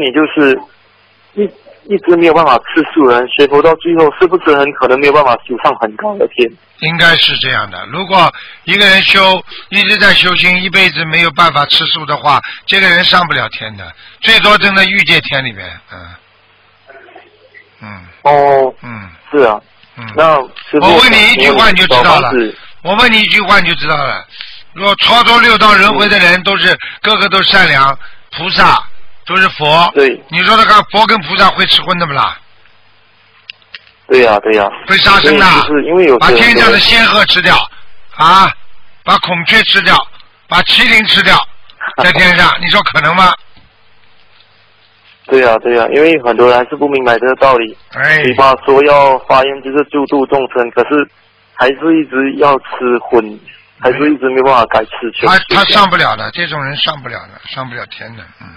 你，就是一一直没有办法吃素人，学佛到最后，是不是很可能没有办法修上很高的天？应该是这样的。如果一个人修一直在修行，一辈子没有办法吃素的话，这个人上不了天的，最多真的欲界天里面，嗯，嗯哦，嗯是啊，嗯。那我问你一句话你就知道了我问你一句话你就知道了。如果超脱六道轮回的人都是个个都善良，菩萨都是佛，对。你说那个佛跟菩萨会吃荤的不啦？对呀、对呀、会杀生的，就是因为有把天上的仙鹤吃掉，啊，把孔雀吃掉，把麒麟吃掉，在天上，你说可能吗？对呀、对呀、因为很多人还是不明白这个道理，哎，嘴巴说要发愿就是救度众生，可是还是一直要吃荤，还是一直没办法改吃全他他上不了的，这种人上不了的，上不了天的，嗯。